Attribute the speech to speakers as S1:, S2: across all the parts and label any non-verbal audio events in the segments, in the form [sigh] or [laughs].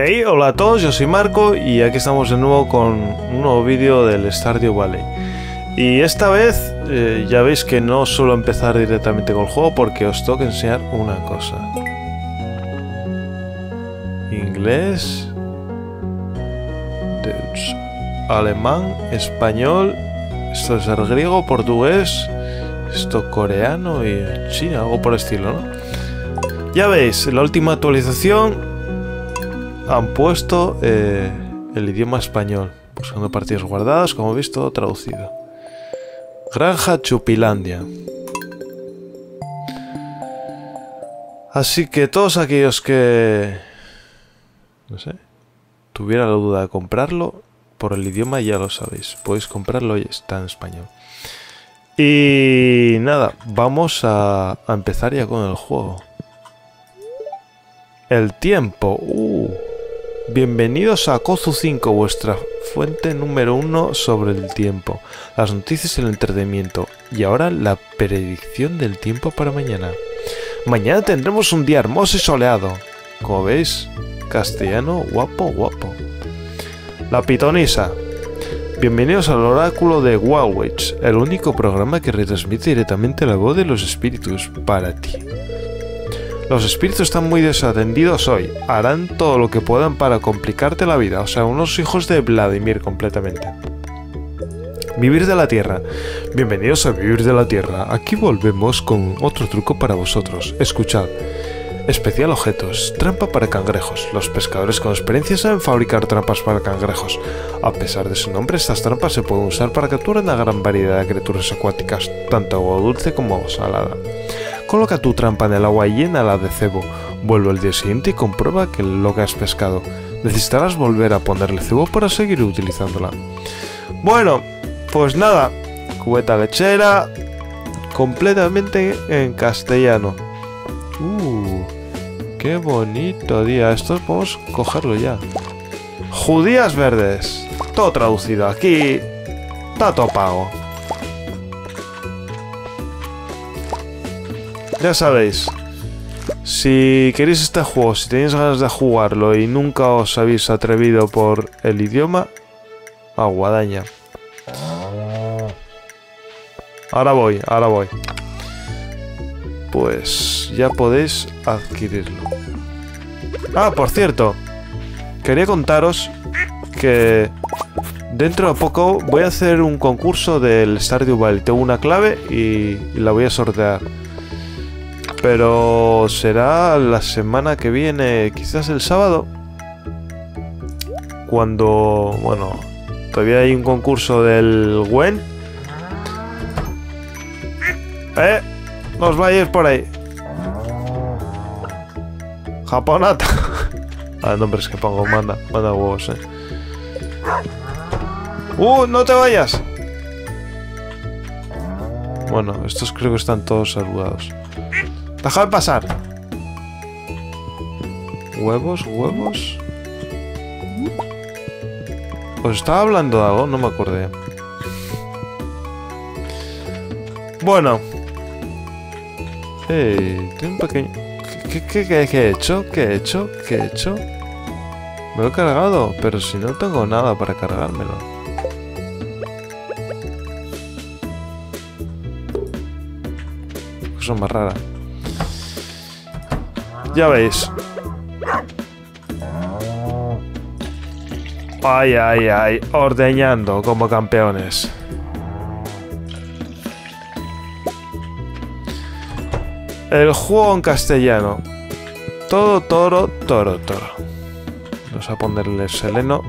S1: Hey, hola a todos, yo soy Marco y aquí estamos de nuevo con un nuevo vídeo del Stardew Valley. Y esta vez eh, ya veis que no suelo empezar directamente con el juego porque os tengo que enseñar una cosa. Inglés, alemán, español, esto es el griego, portugués, esto coreano y chino, algo por el estilo, ¿no? Ya veis, la última actualización han puesto eh, el idioma español, buscando partidas guardadas, como he visto, traducido. Granja Chupilandia. Así que todos aquellos que, no sé, tuviera la duda de comprarlo, por el idioma ya lo sabéis, podéis comprarlo y está en español. Y nada, vamos a, a empezar ya con el juego. El tiempo. Uh. Bienvenidos a Kozu 5, vuestra fuente número uno sobre el tiempo, las noticias y el entretenimiento. Y ahora la predicción del tiempo para mañana. Mañana tendremos un día hermoso y soleado. Como veis, castellano guapo, guapo. La pitonisa. Bienvenidos al oráculo de Wawich, el único programa que retransmite directamente la voz de los espíritus para ti. Los espíritus están muy desatendidos hoy. Harán todo lo que puedan para complicarte la vida. O sea, unos hijos de Vladimir completamente. Vivir de la Tierra. Bienvenidos a Vivir de la Tierra. Aquí volvemos con otro truco para vosotros. Escuchad. Especial objetos. Trampa para cangrejos. Los pescadores con experiencia saben fabricar trampas para cangrejos. A pesar de su nombre, estas trampas se pueden usar para capturar una gran variedad de criaturas acuáticas, tanto agua dulce como salada. Coloca tu trampa en el agua y la de cebo. Vuelve al día siguiente y comprueba que lo que has pescado. Necesitarás volver a ponerle cebo para seguir utilizándola. Bueno, pues nada. Cubeta lechera. Completamente en castellano. Uh, qué bonito día. Esto podemos cogerlo ya. Judías verdes. Todo traducido. Aquí. Todo pago. Ya sabéis, si queréis este juego, si tenéis ganas de jugarlo y nunca os habéis atrevido por el idioma, aguadaña. Ahora voy, ahora voy. Pues ya podéis adquirirlo. Ah, por cierto, quería contaros que dentro de poco voy a hacer un concurso del Stardew Valley. Tengo una clave y la voy a sortear. Pero será la semana que viene, quizás el sábado. Cuando, bueno, todavía hay un concurso del WEN. ¡Eh! ¡Nos vayáis por ahí! Japonata. [laughs] ah, nombres que pongo, manda, manda huevos, eh. ¡Uh! ¡No te vayas! Bueno, estos creo que están todos saludados. Dejad pasar. Huevos, huevos. ¿Os estaba hablando de algo? No me acordé. Bueno. Hey, tengo un pequeño... ¿Qué, he hecho? ¿Qué he hecho? ¿Qué he hecho? Me lo he cargado, pero si no tengo nada para cargármelo. Más rara. Ya veis. Ay, ay, ay. Ordeñando como campeones. El juego en castellano. Todo toro, toro, toro. Vamos a ponerle seleno.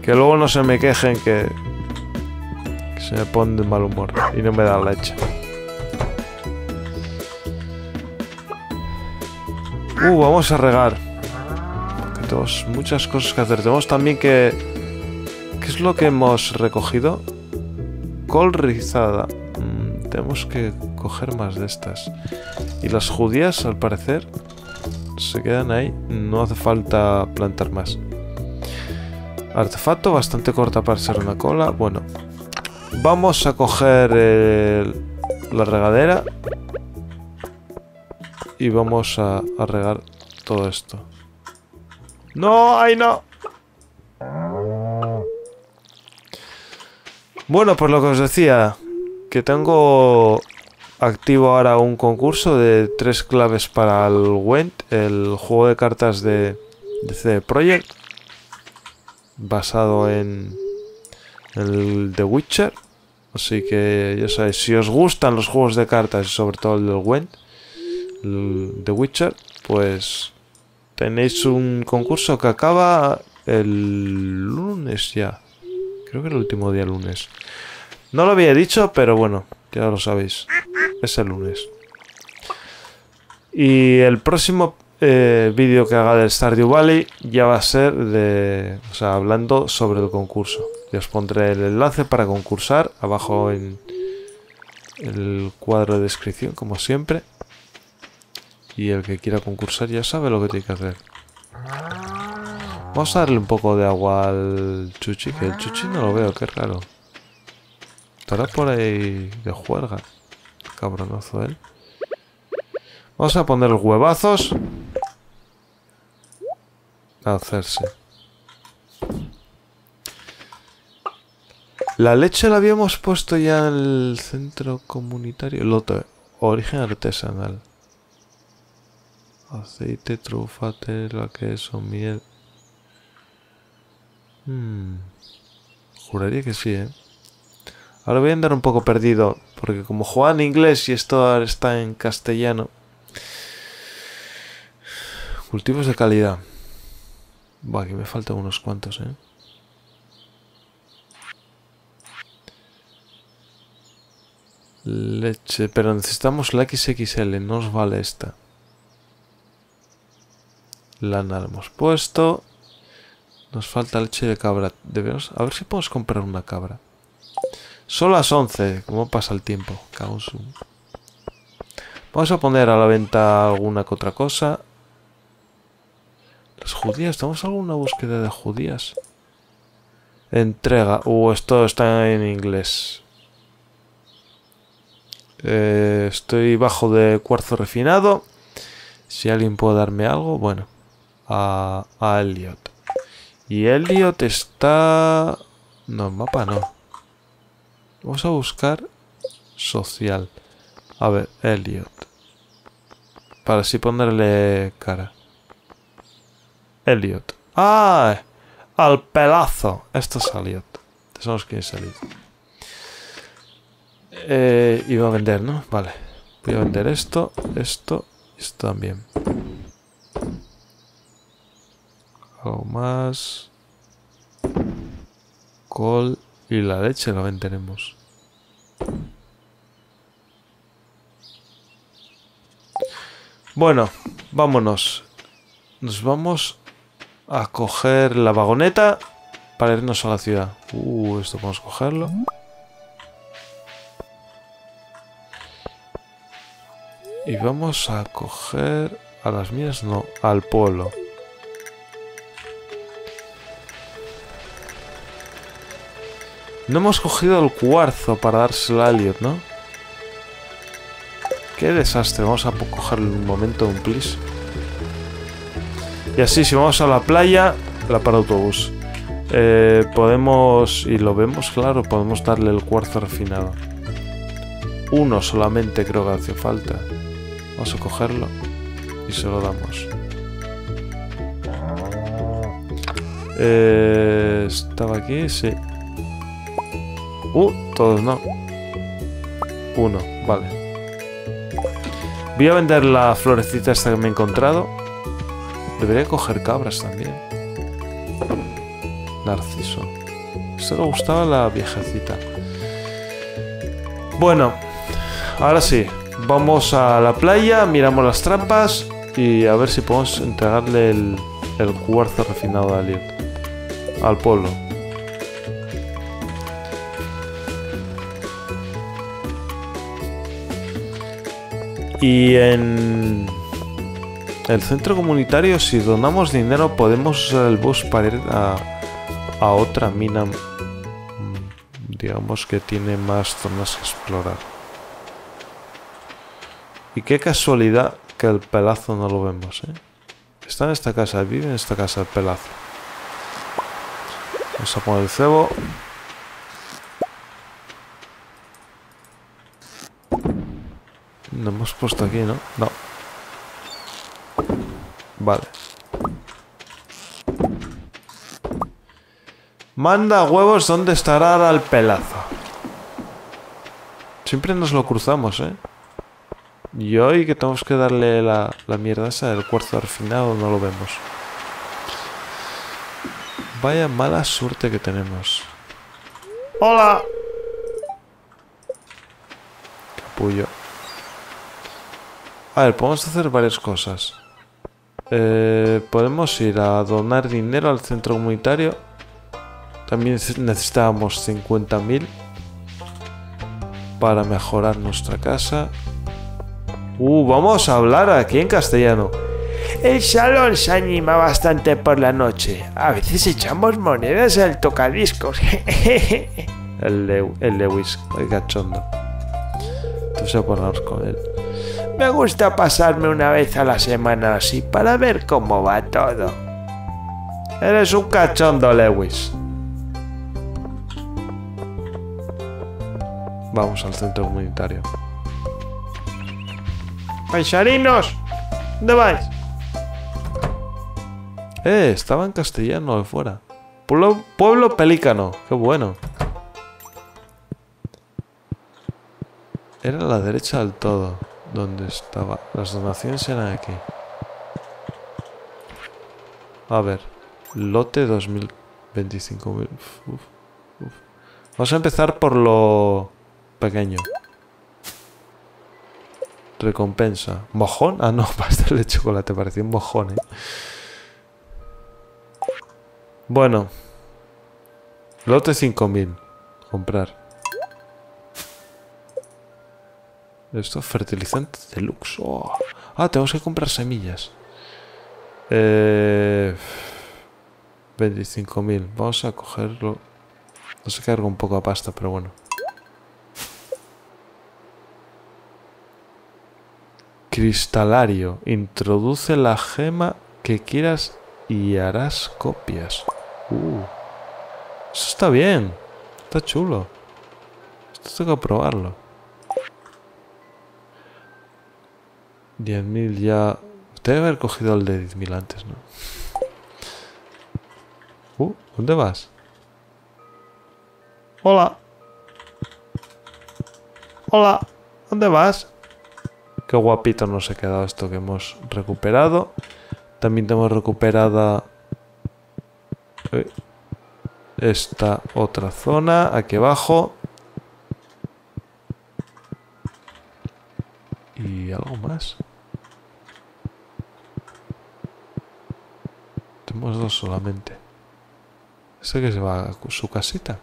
S1: Que luego no se me quejen que me pone de mal humor y no me da leche. Uh, vamos a regar. tenemos muchas cosas que hacer. Tenemos también que... ¿Qué es lo que hemos recogido? Col rizada. Mm, tenemos que coger más de estas. Y las judías, al parecer, se quedan ahí. No hace falta plantar más. Artefacto bastante corta para ser una cola. Bueno, Vamos a coger la regadera. y vamos a, regar todo esto. ¡No! ¡Ay, no! Bueno, pues lo que os decía, que tengo activo ahora un concurso de tres claves para el Went, el juego de cartas de, de CD Projekt, basado en el The Witcher. Así que ya sabéis, si os gustan los juegos de cartas, y sobre todo el del Went, el The Witcher, pues tenéis un concurso que acaba el lunes ya. Creo que el último día lunes. No lo había dicho, pero bueno, ya lo sabéis. Es el lunes. Y el próximo eh, vídeo que haga del Stardew Valley ya va a ser de... O sea, hablando sobre el concurso. Y os pondré el enlace para concursar abajo en el cuadro de descripción, como siempre. Y el que quiera concursar ya sabe lo que tiene que hacer. Vamos a darle un poco de agua al chuchi, que el chuchi no lo veo, qué raro. Estará por ahí de juerga. Cabronazo él. Vamos a poner huevazos. A hacerse. La leche la habíamos puesto ya en el centro comunitario. Lote. Origen artesanal. Aceite, trufa, tela, queso, miel. Hmm. Juraría que sí, ¿eh? Ahora voy a andar un poco perdido, porque como juega en inglés y esto está en castellano. Cultivos de calidad. Buah, aquí me faltan unos cuantos, ¿eh? Leche, pero necesitamos la XXL, no os vale esta. Lana la hemos puesto. Nos falta leche de cabra. Debemos, a ver si podemos comprar una cabra. Son las 11. ¿Cómo pasa el tiempo? Vamos a poner a la venta alguna que otra cosa. Las judías. ¿Tenemos alguna búsqueda de judías? Entrega. Uh, esto está en inglés. Eh, estoy bajo de cuarzo refinado. Si alguien puede darme algo, bueno. A, a Elliot. Y Elliot está... No, mapa no. Vamos a buscar social. A ver, Elliot. Para así ponerle cara. Elliot. ¡Ah! Al pelazo. Esto es Elliot. Sabemos quién es Elliot. Eh, iba a vender, ¿no? Vale. Voy a vender esto, esto y esto también. Algo más. Col y la leche la venderemos. Bueno, vámonos. Nos vamos a coger la vagoneta para irnos a la ciudad. Uh, esto podemos cogerlo. Y vamos a coger a las mías, no, al pueblo. No hemos cogido el cuarzo para dárselo a Elliot, ¿no? Qué desastre. Vamos a cogerlo en un momento, un please. Y así, si vamos a la playa, la para autobús. Eh, podemos, y lo vemos claro, podemos darle el cuarzo refinado. Uno solamente creo que hace falta. Vamos a cogerlo y se lo damos. Eh, estaba aquí, sí. Uh, todos no. Uno, vale. Voy a vender la florecita esta que me he encontrado. Debería coger cabras también. Narciso. Esto le gustaba la viejecita. Bueno, ahora sí. Vamos a la playa, miramos las trampas y a ver si podemos entregarle el, cuarzo refinado a Elliot. Al pueblo. Y en el centro comunitario, si donamos dinero, podemos usar el bus para ir a, a otra mina, mm, digamos que tiene más zonas que explorar. Y qué casualidad que el pelazo no lo vemos, ¿eh? Está en esta casa, vive en esta casa el pelazo. Vamos a poner el cebo. No hemos puesto aquí, ¿no? No. Vale. Manda huevos, ¿dónde estará el pelazo? Siempre nos lo cruzamos, ¿eh? Y hoy que tenemos que darle la, la mierda esa del cuarzo refinado no lo vemos. Vaya mala suerte que tenemos. ¡Hola! Capullo. A ver, podemos hacer varias cosas. Eh, podemos ir a donar dinero al centro comunitario. También necesitábamos 50.000 para mejorar nuestra casa. Uh, vamos a hablar aquí en castellano.
S2: El salón se anima bastante por la noche. A veces echamos monedas al tocadiscos. [laughs]
S1: el, el Lewis, el cachondo. Entonces ponernos con él.
S2: Me gusta pasarme una vez a la semana así para ver cómo va todo.
S1: Eres un cachondo, Lewis. Vamos al centro comunitario.
S2: ¡Paisarinos! ¿Dónde vais?
S1: Eh, estaba en castellano de fuera. Pueblo, pelícano. Qué bueno. Era a la derecha del todo. Donde estaba. Las donaciones eran aquí. A ver. Lote 2025.000. Vamos a empezar por lo pequeño. Recompensa. ¿Mojón? Ah, no, [laughs] pastel de chocolate. Parecía un mojón, ¿eh? Bueno. Lote 5000. Comprar. Esto, fertilizante deluxe. Oh. Ah, tenemos que comprar semillas. Eh, 25.000. Vamos a cogerlo. No sé cargo un poco a pasta, pero bueno. Cristalario. Introduce la gema que quieras y harás copias. Uh. Eso está bien. Está chulo. Esto tengo que probarlo. 10.000 ya... Debe haber cogido el de 10.000 antes, ¿no? Uh, ¿dónde vas? Hola. Hola. ¿Dónde vas? Qué guapito nos ha quedado esto que hemos recuperado. También tenemos recuperada eh, esta otra zona aquí abajo. Y algo más. Tenemos dos solamente. Ese que se va a su casita.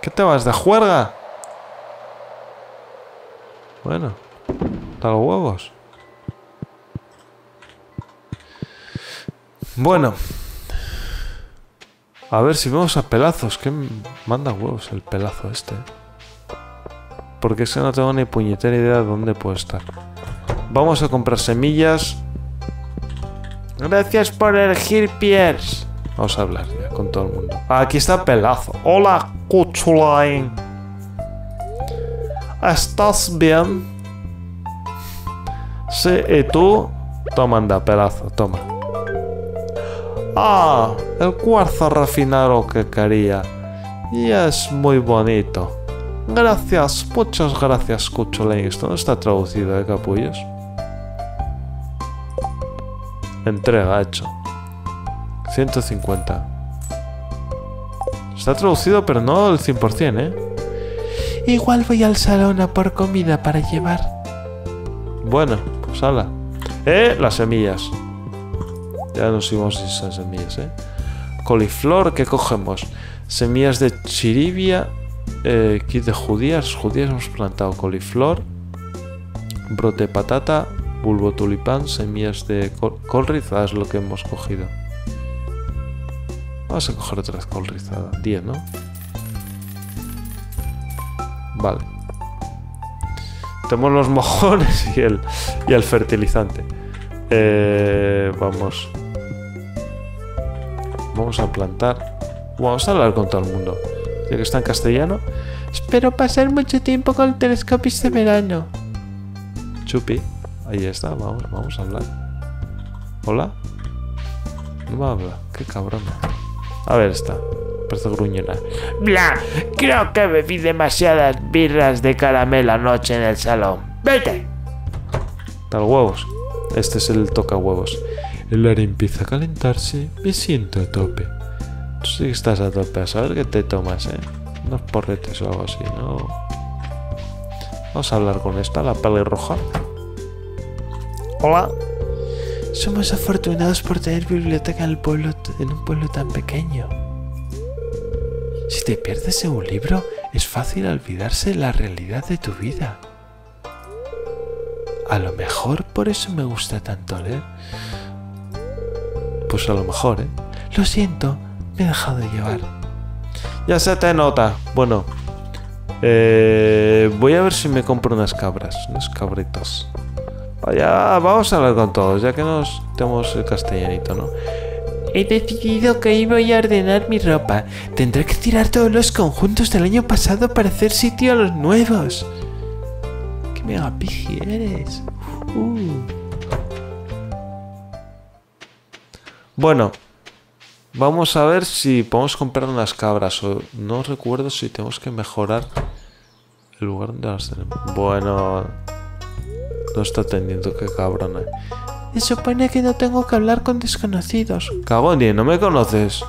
S1: ¿Qué te vas de juerga? Bueno, da los huevos. Bueno. A ver si vemos a pelazos. ¿Qué manda huevos el pelazo este? Porque es que no tengo ni puñetera idea de dónde puede estar. Vamos a comprar semillas.
S2: Gracias por elegir Pierce.
S1: Vamos a hablar ya con todo el mundo. aquí está Pelazo. Hola, Cuchulain. ¿Estás bien? Sí, ¿y tú? Toma, anda, Pelazo, toma. Ah, el cuarzo refinado que quería. Y es muy bonito. Gracias, muchas gracias, Cuchulain. Esto no está traducido, ¿eh, capullos? Entrega hecho. 150. Está traducido, pero no el 100%, ¿eh?
S2: Igual voy al salón a por comida para llevar.
S1: Bueno, pues hala. Eh, las semillas. Ya nos íbamos sin semillas, ¿eh? Coliflor, ¿qué cogemos? Semillas de chiribia. Eh, kit de judías. Judías hemos plantado coliflor. Brote de patata bulbo tulipán, semillas de col, rizada es lo que hemos cogido. Vamos a coger otra vez col rizada. 10, ¿no? Vale. tenemos los mojones y el, y el fertilizante. Eh, vamos. Vamos a plantar. Vamos a hablar con todo el mundo. Ya que está en castellano.
S3: Espero pasar mucho tiempo con el telescopio este verano.
S1: Chupi. Ahí está, vamos, vamos a hablar. ¿Hola? No me habla, qué cabrón. A ver, está. Parece gruñona.
S2: Bla, creo que bebí demasiadas birras de caramelo anoche en el salón. Vete.
S1: Tal huevos. Este es el toca huevos. El aire empieza a calentarse, me siento a tope. Tú sí que estás a tope, a saber qué te tomas, ¿eh? Unos porretes o algo así, ¿no? Vamos a hablar con esta, la pelirroja. Hola.
S3: Somos afortunados por tener biblioteca en, el pueblo, en un pueblo tan pequeño. Si te pierdes en un libro, es fácil olvidarse la realidad de tu vida. A lo mejor por eso me gusta tanto leer.
S1: Pues a lo mejor, ¿eh?
S3: Lo siento, me he dejado de llevar.
S1: Ya se te nota. Bueno, eh, voy a ver si me compro unas cabras, unos cabritos. Vaya, vamos a hablar con todos, ya que nos tenemos el castellanito, ¿no?
S3: He decidido que voy a ordenar mi ropa. Tendré que tirar todos los conjuntos del año pasado para hacer sitio a los nuevos. ¡Qué mega piji eres! Uh.
S1: Bueno, vamos a ver si podemos comprar unas cabras. O no recuerdo si tenemos que mejorar el lugar donde las tenemos. Bueno, no está atendiendo, qué cabrona.
S3: Se supone que no tengo que hablar con desconocidos.
S1: Cagón, no me conoces.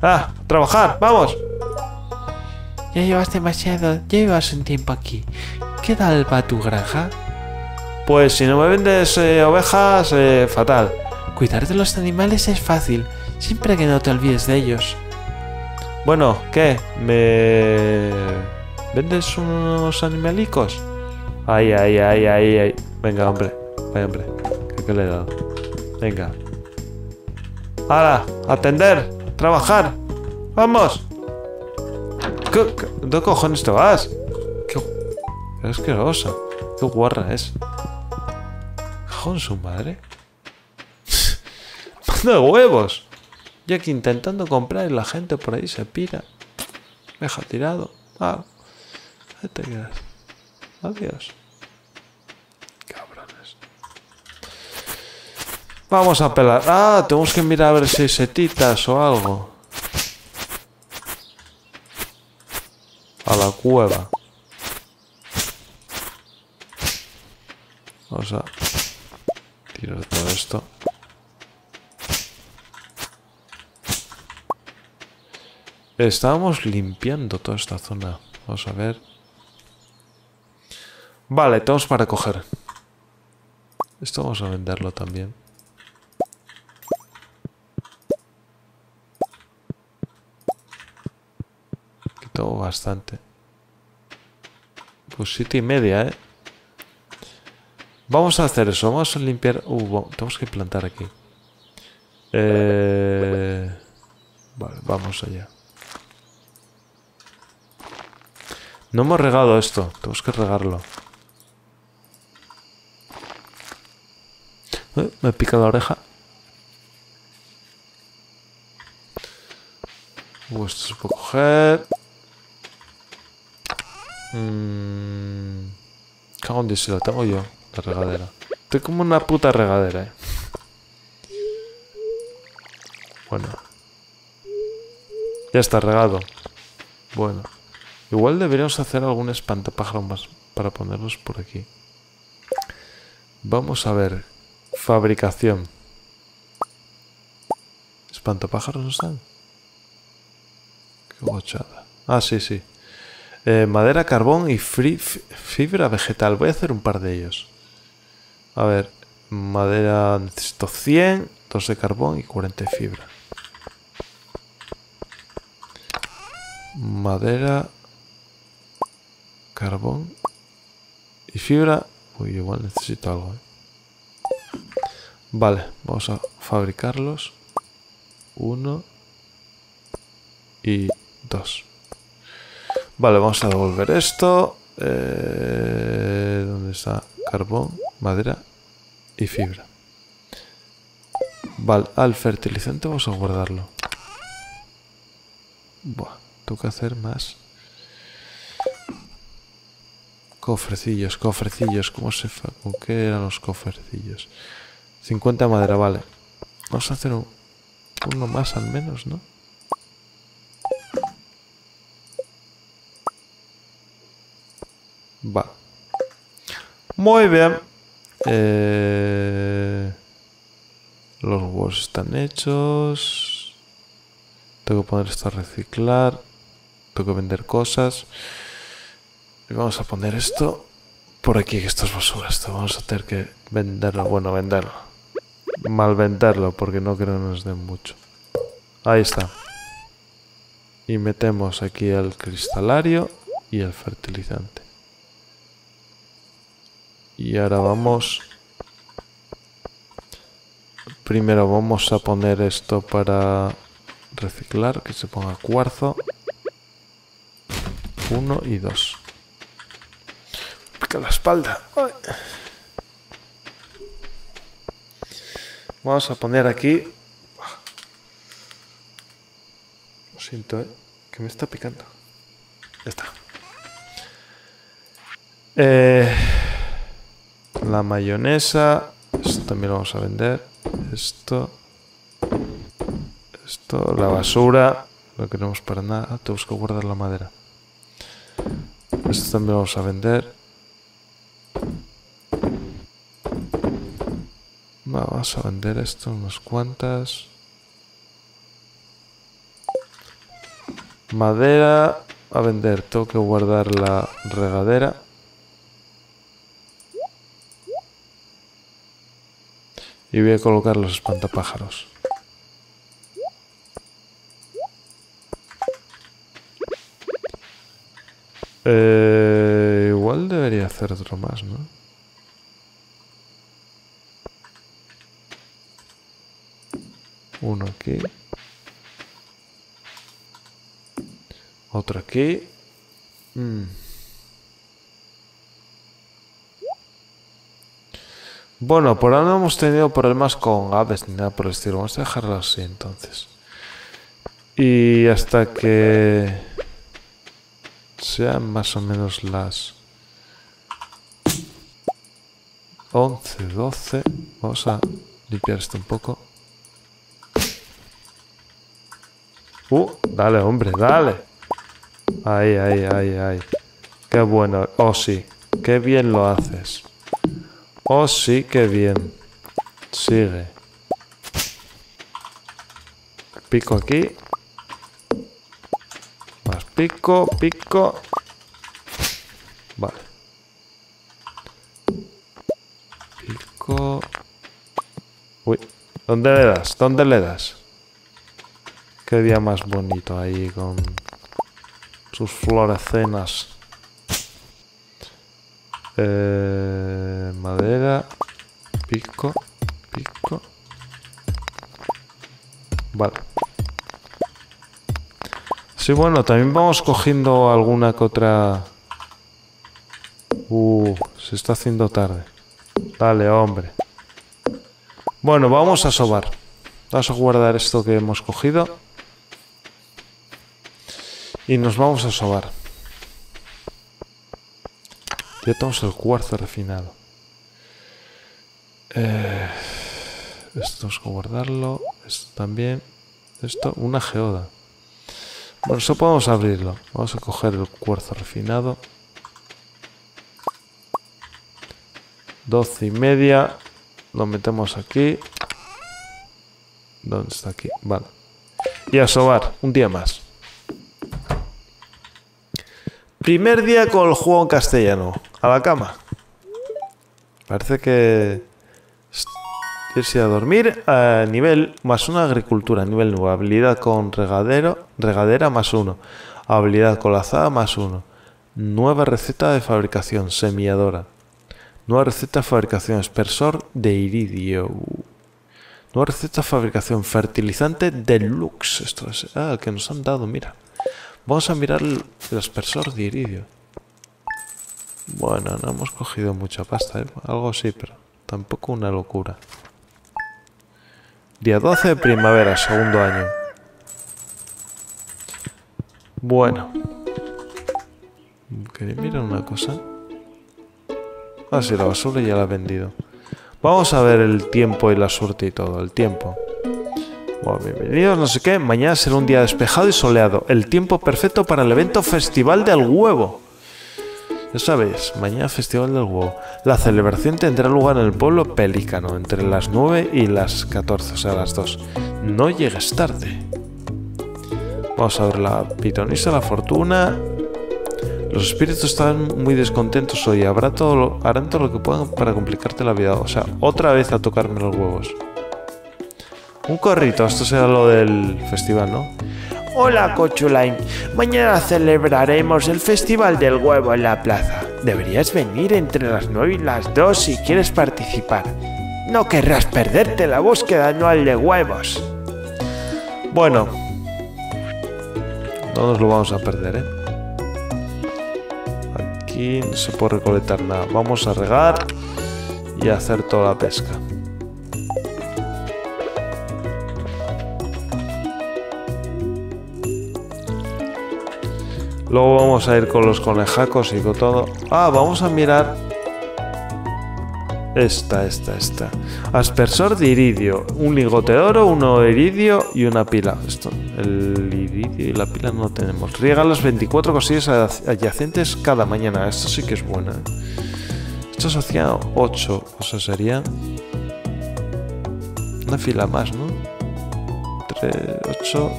S1: Ah, trabajar, vamos.
S3: Ya llevas demasiado, ya llevas un tiempo aquí. ¿Qué tal va tu granja?
S1: Pues si no me vendes eh, ovejas, eh, fatal.
S3: Cuidar de los animales es fácil, siempre que no te olvides de ellos.
S1: Bueno, ¿qué? ¿Me vendes unos animalicos? Ay, ay, ay, ay, ay. Venga, hombre. Vaya, hombre. ¿Qué, le he dado? Venga. ¡Hala! ¡Atender! ¡Trabajar! ¡Vamos! ¿Qué, qué, ¿Dónde cojones te vas? ¡Qué, qué asquerosa! ¡Qué guarra es! ¿Con su madre? [laughs] ¡Manda huevos! Yo aquí intentando comprar y la gente por ahí se pira. Me deja tirado. Ah, te quedas. Adiós. Cabrones. Vamos a pelar. Ah, tenemos que mirar a ver si hay setitas o algo. A la cueva. Vamos a tirar todo esto. Estábamos limpiando toda esta zona. Vamos a ver. Vale, tenemos para coger. Esto vamos a venderlo también. Que tengo bastante. Pues siete y media, ¿eh? Vamos a hacer eso. Vamos a limpiar... Uh, tenemos que plantar aquí. Eh... Vale, vamos allá. No hemos regado esto. Tenemos que regarlo. Eh, me pica la oreja. Uh, esto se coger. Mmm... Cago en Dios, si lo tengo yo, la regadera. Estoy como una puta regadera, eh. Bueno. Ya está regado. Bueno. Igual deberíamos hacer algún espantapájaro más para ponerlos por aquí. Vamos a ver. Fabricación. ¿Espantapájaros no están? Qué bochada. Ah, sí, sí. Eh, madera, carbón y fibra vegetal. Voy a hacer un par de ellos. A ver. Madera necesito 100, 2 de carbón y 40 de fibra. Madera, carbón y fibra. Uy, igual necesito algo. ¿eh? Vale, vamos a fabricarlos. Uno y dos. Vale, vamos a devolver esto. Eh, ¿Dónde está? Carbón, madera y fibra. Vale, al fertilizante vamos a guardarlo. Buah, tengo que hacer más. Cofrecillos, cofrecillos, ¿cómo se fa? ¿Con qué eran los cofrecillos? 50 madera, vale. Vamos a hacer un- uno más al menos, ¿no? Va. Muy bien. Eh, los huevos están hechos. Tengo que poner esto a reciclar. Tengo que vender cosas. Y vamos a poner esto por aquí, que esto es basura. Esto vamos a tener que venderlo. Bueno, venderlo. Mal venderlo, porque no creo que nos den mucho. Ahí está. Y metemos aquí el cristalario y el fertilizante. Y ahora vamos... Primero vamos a poner esto para reciclar, que se ponga cuarzo. Uno y dos. Pica la espalda. Vamos a poner aquí... Lo siento, ¿eh? Que me está picando. Ya está. Eh, la mayonesa. Esto también lo vamos a vender. Esto. Esto. La basura. No queremos para nada. Tenemos que guardar la madera. Esto también lo vamos a vender. Vamos a vender esto unas cuantas. Madera a vender. Tengo que guardar la regadera. Y voy a colocar los espantapájaros. Eh, igual debería hacer otro más, ¿no? Uno aquí. Otro aquí. Mm. Bueno, por ahora no hemos tenido problemas con aves ni nada por el estilo. Vamos a dejarlo así entonces. Y hasta que sean más o menos las 11, 12. Vamos a limpiar esto un poco. Uh, dale, hombre, dale. Ahí, ahí, ahí, ahí. Qué bueno. Oh, sí. Qué bien lo haces. Oh, sí, qué bien. Sigue. Pico aquí. Más pico, pico. Vale. Pico. Uy. ¿Dónde le das? ¿Dónde le das? Qué día más bonito ahí con sus florecenas. Eh, madera, pico, pico. Vale. Sí, bueno, también vamos cogiendo alguna que otra... Uh, se está haciendo tarde. Dale, hombre. Bueno, vamos a sobar. Vamos a guardar esto que hemos cogido. Y nos vamos a sobar. Ya tenemos el cuarzo refinado. Eh, esto que guardarlo. Esto también. Esto, una geoda. Bueno, eso podemos abrirlo. Vamos a coger el cuarzo refinado. Doce y media. Lo metemos aquí. ¿Dónde está aquí? Vale. Y a sobar. Un día más. Primer día con el juego en castellano. A la cama. Parece que... Irse a dormir a nivel más una agricultura, nivel nuevo. Habilidad con regadero, regadera más uno. Habilidad con la azada más uno. Nueva receta de fabricación, semiadora. Nueva receta de fabricación, aspersor de iridio. Nueva receta de fabricación, fertilizante deluxe. Esto es... Ah, que nos han dado, mira. Vamos a mirar el, aspersor de iridio. Bueno, no hemos cogido mucha pasta, ¿eh? Algo sí, pero tampoco una locura. Día 12 de primavera, segundo año. Bueno. Quería mirar una cosa. Ah, sí, la basura ya la he vendido. Vamos a ver el tiempo y la suerte y todo. El tiempo. Bienvenidos, no sé qué. Mañana será un día despejado y soleado. El tiempo perfecto para el evento Festival del Huevo. Ya sabéis, mañana Festival del Huevo. La celebración tendrá lugar en el pueblo Pelícano entre las 9 y las 14, o sea, las 2. No llegues tarde. Vamos a ver la pitonisa, la fortuna. Los espíritus están muy descontentos hoy. Habrá todo lo- harán todo lo que puedan para complicarte la vida. O sea, otra vez a tocarme los huevos. Un corrito, esto será lo del festival, ¿no?
S2: Hola, Cochulain. Mañana celebraremos el Festival del Huevo en la plaza. Deberías venir entre las 9 y las 2 si quieres participar. No querrás perderte la búsqueda anual de huevos.
S1: Bueno, no nos lo vamos a perder, ¿eh? Aquí no se puede recolectar nada. Vamos a regar y a hacer toda la pesca. Luego vamos a ir con los conejacos y con todo. Ah, vamos a mirar esta, esta, esta. Aspersor de iridio. Un lingote de oro, uno de iridio y una pila. Esto, el iridio y la pila no tenemos. Riega las 24 cosillas ad- adyacentes cada mañana. Esto sí que es buena. ¿eh? Esto se hacía 8. O sea, sería una fila más, ¿no? 3, 8,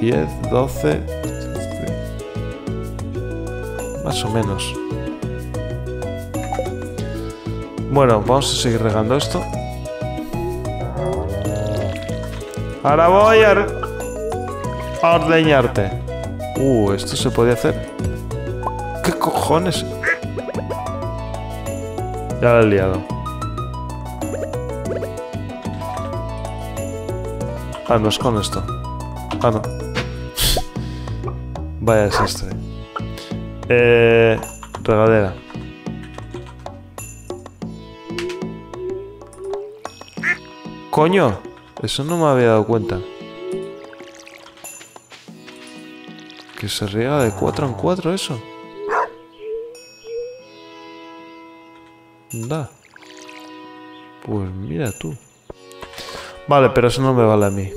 S1: 10, 12. Más o menos. Bueno, vamos a seguir regando esto. Ahora voy a, or- a ordeñarte. Uh, esto se puede hacer. ¿Qué cojones? Ya lo he liado. Ah, no es con esto. Ah, no. [laughs] Vaya desastre. Eh, regadera. Coño, eso no me había dado cuenta. Que se riega de 4 en 4 eso. Da. Pues mira tú. Vale, pero eso no me vale a mí.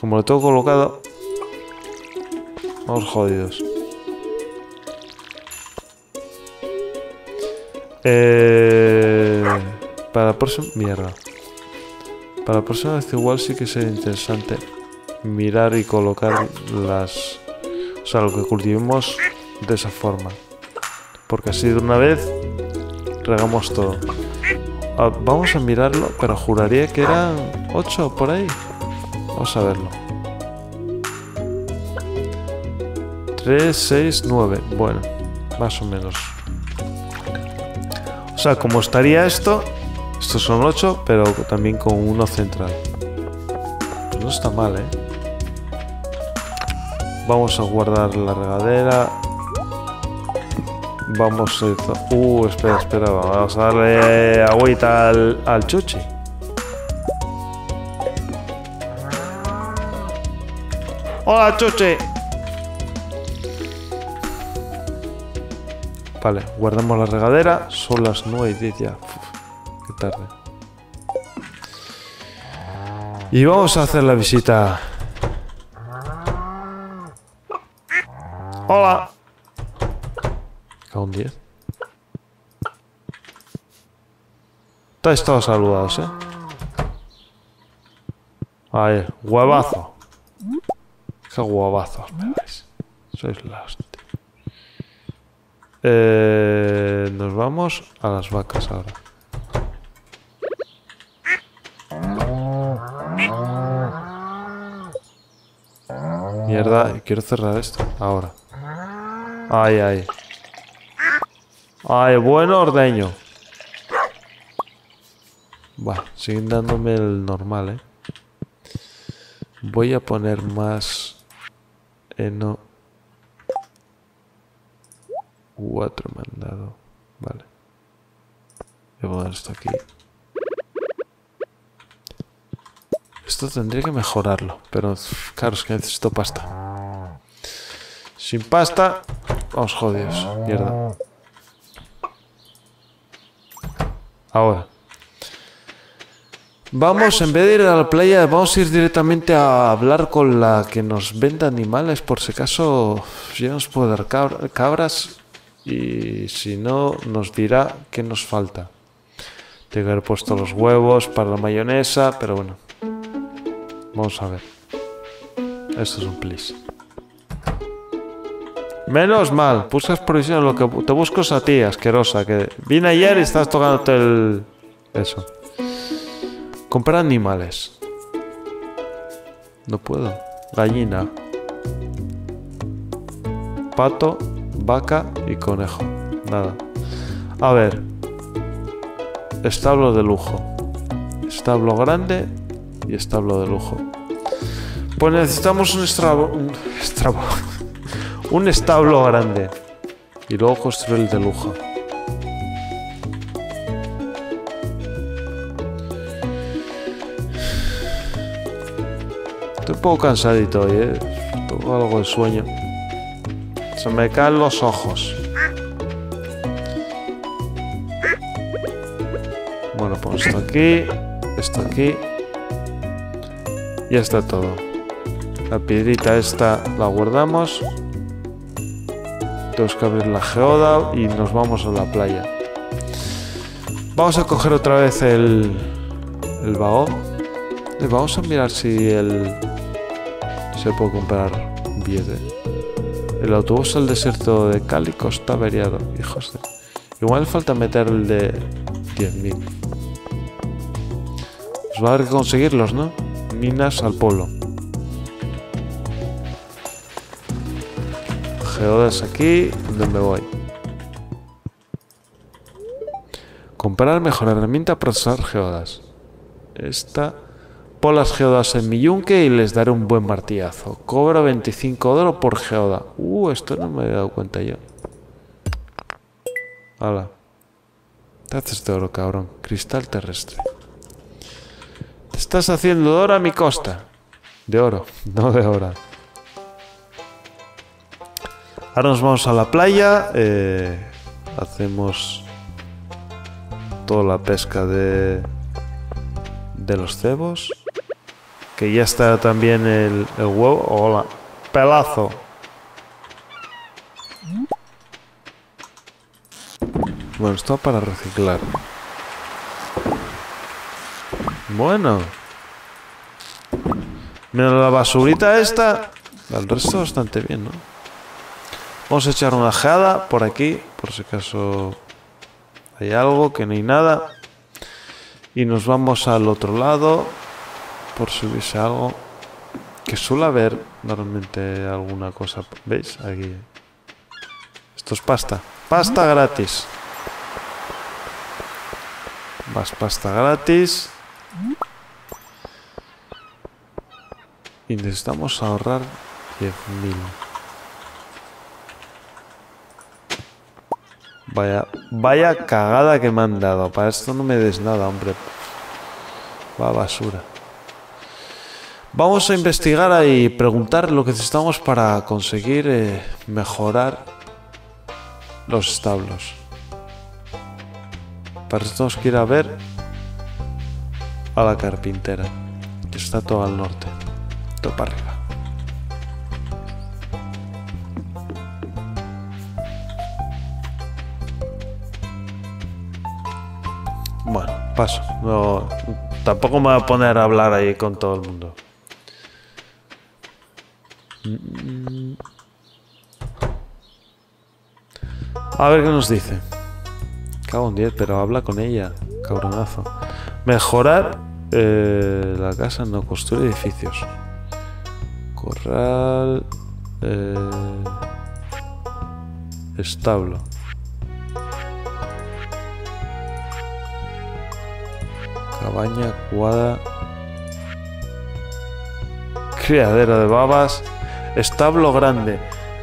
S1: Como lo tengo colocado... Vamos jodidos. Eh, para próxima... Mierda. Para próxima vez igual sí que sería interesante mirar y colocar las... O sea, lo que cultivemos de esa forma. Porque así de una vez regamos todo. Ah, vamos a mirarlo, pero juraría que eran 8 por ahí. Vamos a verlo. 3, 6, 9. Bueno, más o menos. O sea, como estaría esto, estos son 8, pero también con uno central. No está mal, ¿eh? Vamos a guardar la regadera. Vamos a... Uh, espera, espera. Vamos a darle agüita al, al chuchi. Hola, chuchi. Vale, guardamos la regadera. Son las 9 y 10 ya. Qué tarde. Y vamos a hacer la visita. Hola. Cago en 10. Estáis todos saludados, ¿eh? Ahí, huevazo. Qué huevazos me dais. Sois hostia. Eh, nos vamos a las vacas ahora. Mierda, quiero cerrar esto ahora. Ay, ay. Ay, buen ordeño. Va, siguen dándome el normal, eh. Voy a poner más... Eh, no, 4 me han dado. Vale. Voy a esto aquí. Esto tendría que mejorarlo, pero claro, es que necesito pasta. Sin pasta, vamos jodidos. Mierda. Ahora. Vamos, en vez de ir a la playa, vamos a ir directamente a hablar con la que nos vende animales, por si acaso ya nos puede dar cabras y si no, nos dirá qué nos falta. Tengo que haber puesto los huevos para la mayonesa, pero bueno. Vamos a ver. Esto es un please. Menos mal, buscas provisiones, lo que te busco es a ti, asquerosa, que vine ayer y estás tocándote el... Eso. Comprar animales. No puedo. Gallina. Pato, vaca y conejo. Nada. A ver. Establo de lujo. Establo grande y establo de lujo. Pues necesitamos un estrabo... Un [laughs] establo grande. Y luego construir el de lujo. Estoy un poco cansadito hoy, ¿eh? Tengo algo de sueño. Se me caen los ojos. Bueno, pues esto aquí, esto aquí. Ya está todo. La piedrita esta la guardamos. Tenemos que abrir la geoda y nos vamos a la playa. Vamos a coger otra vez el, el. Eh, Vamos a mirar si el se puede comprar billete. El autobús al desierto de Cálico está averiado, hijos de. Igual falta meter el de 10.000. Pues va a haber que conseguirlos, ¿no? Minas al polo. Geodas aquí, donde voy. Comprar mejor herramienta para procesar geodas. Esta. Pon las geodas en mi yunque y les daré un buen martillazo. Cobro 25 de oro por geoda. Uh, esto no me he dado cuenta yo. Hala. Te haces de oro, cabrón. Cristal terrestre. Te estás haciendo de oro a mi costa. De oro, [laughs] no de oro. Ahora nos vamos a la playa. eh, hacemos toda la pesca de, de los cebos. Que ya está también el, el huevo. Hola. Pelazo. Bueno, esto para reciclar. Bueno. Mira la basurita esta. El resto bastante bien, ¿no? Vamos a echar una jada por aquí, por si acaso hay algo, que no hay nada. Y nos vamos al otro lado, por si hubiese algo. Que suele haber normalmente alguna cosa. ¿Veis? Aquí. Esto es pasta. Pasta gratis. Más pasta gratis. Y necesitamos ahorrar 10.000. Vaya, vaya cagada que me han dado. Para esto no me des nada, hombre. Va basura. Vamos a investigar y preguntar lo que necesitamos para conseguir eh, mejorar los establos. Para esto ir a ver a la carpintera. Que está todo al norte. Todo para arriba. Bueno, paso. No, tampoco me voy a poner a hablar ahí con todo el mundo. A ver qué nos dice. Cago en 10, pero habla con ella, cabronazo. Mejorar eh, la casa, no construir edificios. Corral. eh, establo. Cabaña, cuadra. Criadero de babas. Establo grande.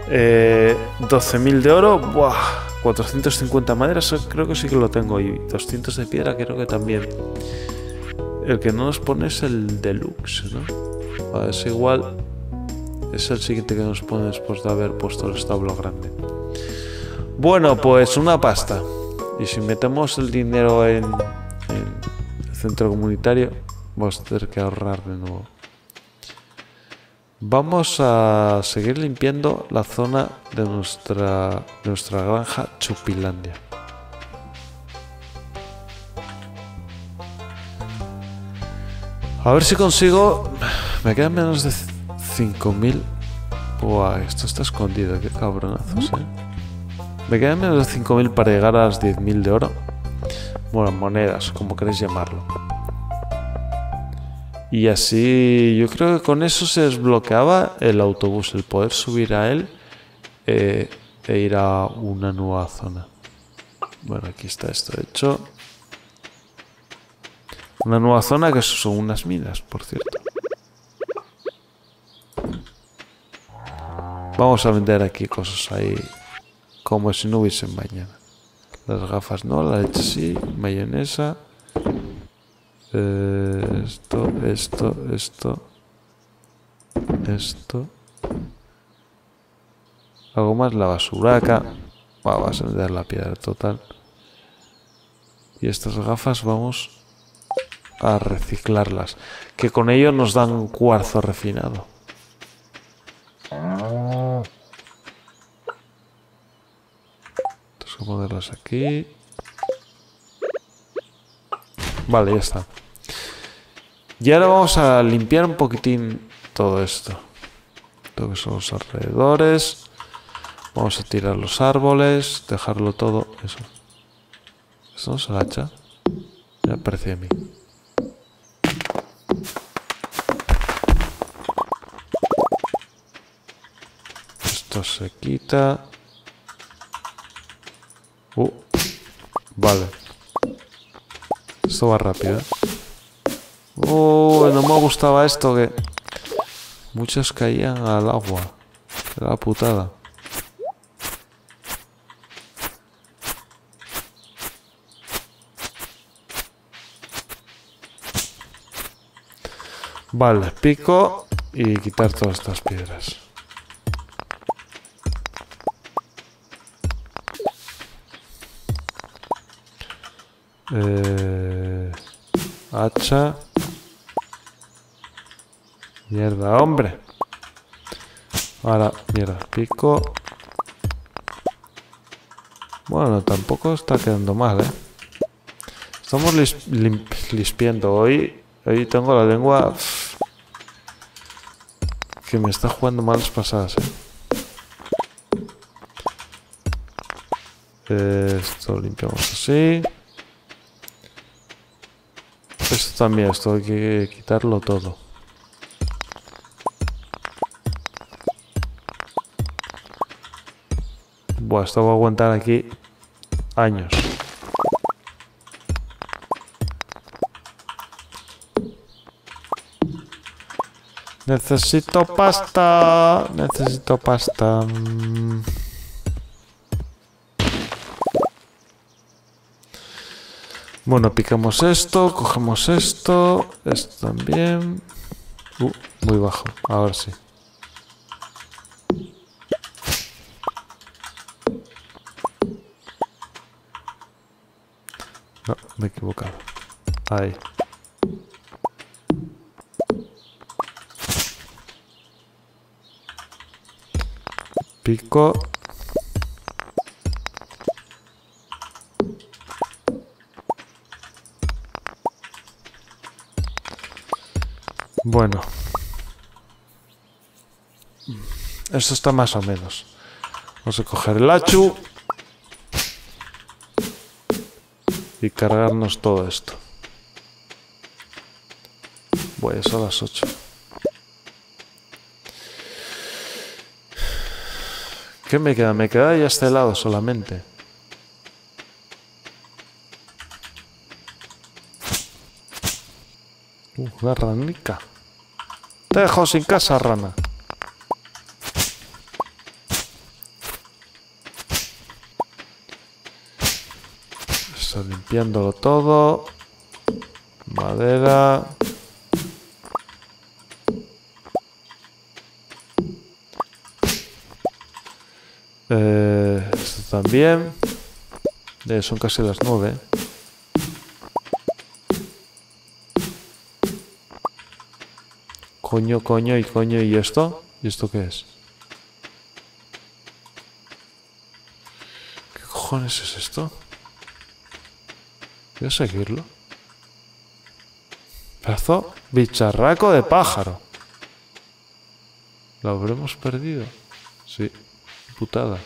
S1: Eh, 12.000 de oro. Buah. 450 maderas creo que sí que lo tengo y 200 de piedra creo que también. El que no nos pone es el deluxe, ¿no? es igual. Es el siguiente que nos pone después de haber puesto el establo grande. Bueno, pues una pasta. Y si metemos el dinero en, el centro comunitario, vamos a tener que ahorrar de nuevo. Vamos a seguir limpiando la zona de nuestra, nuestra granja Chupilandia. A ver si consigo... Me quedan menos de 5.000... Buah, esto está escondido, qué cabronazos, eh. Me quedan menos de 5.000 para llegar a las 10.000 de oro. Bueno, monedas, como queréis llamarlo. Y así yo creo que con eso se desbloqueaba el autobús, el poder subir a él eh, e ir a una nueva zona. Bueno, aquí está esto hecho. Una nueva zona que son unas minas, por cierto. Vamos a vender aquí cosas ahí como si no hubiesen mañana. Las gafas no, la leche sí, mayonesa. Esto, esto, esto. Esto. Algo más, la basuraca. Vamos a vender la piedra total. Y estas gafas vamos a reciclarlas. Que con ello nos dan cuarzo refinado. Tengo que ponerlas aquí. Vale, ya está. Y ahora vamos a limpiar un poquitín todo esto. Todo que son los alrededores. Vamos a tirar los árboles, dejarlo todo. Eso. ¿Eso no se hacha? Ya parecía a mí. Esto se quita. Uh, vale. Esto va rápido. ¿eh? Oh, no me gustaba esto que... Muchos caían al agua. La putada. Vale, pico y quitar todas estas piedras. Eh, hacha. Mierda, hombre. Ahora, mierda, pico. Bueno, tampoco está quedando mal, ¿eh? Estamos limpiando. Hoy, hoy tengo la lengua que me está jugando malas pasadas, ¿eh? Esto limpiamos así. Esto también, esto hay que quitarlo todo. Buah, esto va a aguantar aquí años. Necesito pasta. Necesito pasta. Bueno, picamos esto, cogemos esto, esto también. Uh, muy bajo, ahora sí. No, me he equivocado. Ahí. Pico. Bueno. Esto está más o menos. Vamos a coger el hachu. Y cargarnos todo esto. Bueno, son las 8. ¿Qué me queda? Me queda ya este lado solamente. Uh, una ranica. Te dejo sin casa, rana. Eso, limpiándolo todo. Madera. Eh, esto también. Eh, son casi las nueve. Coño, coño y coño. ¿Y esto? ¿Y esto qué es? ¿Qué cojones es esto? Voy a seguirlo. Pedazo bicharraco de pájaro. ¿Lo habremos perdido? Sí. Putada.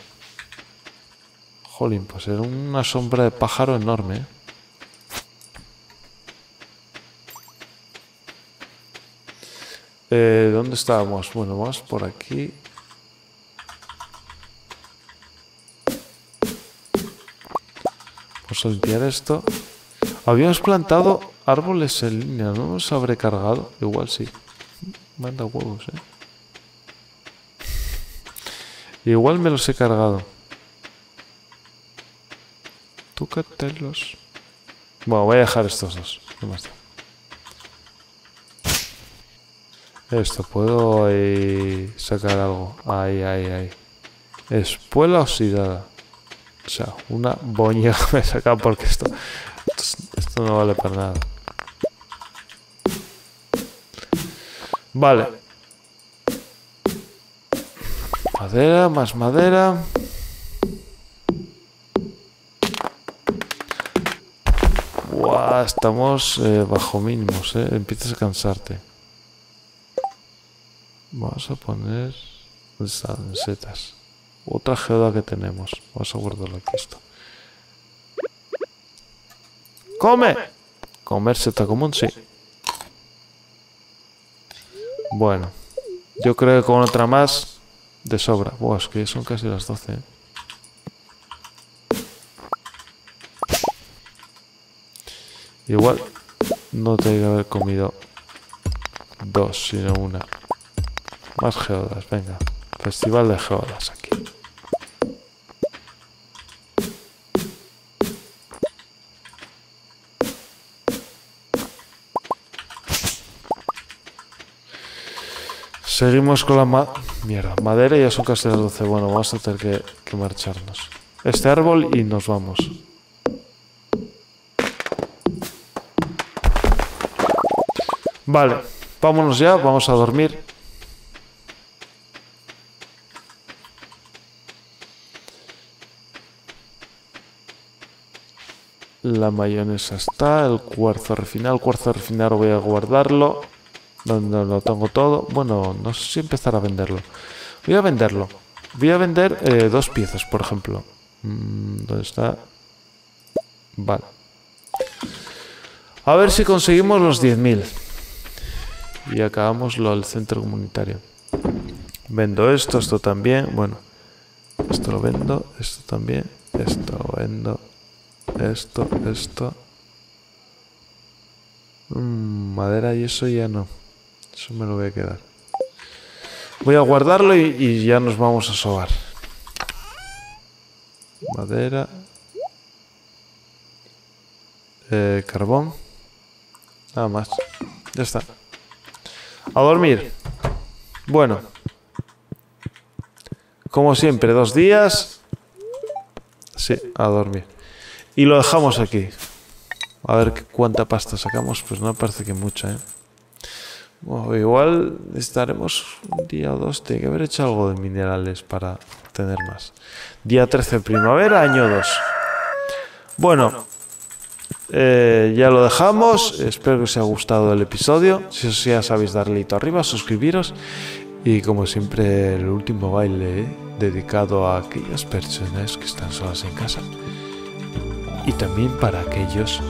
S1: Jolín, pues era una sombra de pájaro enorme. ¿eh? Eh, ¿Dónde estábamos? Bueno, vamos por aquí. Vamos a limpiar esto. Habíamos plantado árboles en línea, ¿no nos habré cargado? Igual sí. Manda huevos, ¿eh? Igual me los he cargado. Túcatelos. Bueno, voy a dejar estos dos. ¿Qué más? Esto, puedo ahí sacar algo. Ahí, ahí, ahí. Espuela oxidada. O sea, una boña [laughs] me he sacado porque esto, esto, esto no vale para nada. Vale. Madera, más madera. Buah, estamos eh, bajo mínimos, eh. Empiezas a cansarte. Vamos a poner... Setas. Otra geoda que tenemos. Vamos a guardarlo aquí esto. ¡Come! Comer seta común, sí. Bueno. Yo creo que con otra más... De sobra. Buah, es que son casi las 12. ¿eh? Igual no tengo que haber comido dos, sino una. Más geodas, venga. Festival de geodas aquí. Seguimos con la ma mierda, madera y ya son casi las 12. Bueno, vamos a tener que, que marcharnos. Este árbol y nos vamos. Vale, vámonos ya, vamos a dormir. La mayonesa está, el cuarzo refinado, el cuarzo refinado voy a guardarlo. Donde lo tengo todo. Bueno, no sé si empezar a venderlo. Voy a venderlo. Voy a vender eh, dos piezas, por ejemplo. Mm, ¿Dónde está? Vale. A ver si conseguimos los 10.000. Y acabamos lo del centro comunitario. Vendo esto, esto también. Bueno, esto lo vendo, esto también. Esto lo vendo. Esto, esto. Mm, madera y eso ya no. Eso me lo voy a quedar. Voy a guardarlo y, ya nos vamos a sobar. Madera. Eh, carbón. Nada más. Ya está. A dormir. Bueno. Como siempre, dos días. Sí, a dormir. Y lo dejamos aquí. A ver cuánta pasta sacamos. Pues no parece que mucha, ¿eh? Bueno, igual estaremos un día o dos. Tiene que haber hecho algo de minerales para tener más. Día 13 de primavera, año 2. Bueno, eh, ya lo dejamos. Espero que os haya gustado el episodio. Si os ya sabéis darle arriba, suscribiros. Y como siempre, el último baile dedicado a aquellas personas que están solas en casa. Y también para aquellos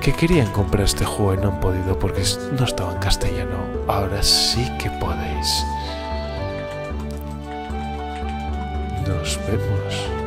S1: que querían comprar este juego y no han podido porque no estaba en castellano. Ahora sí que podéis. Nos vemos.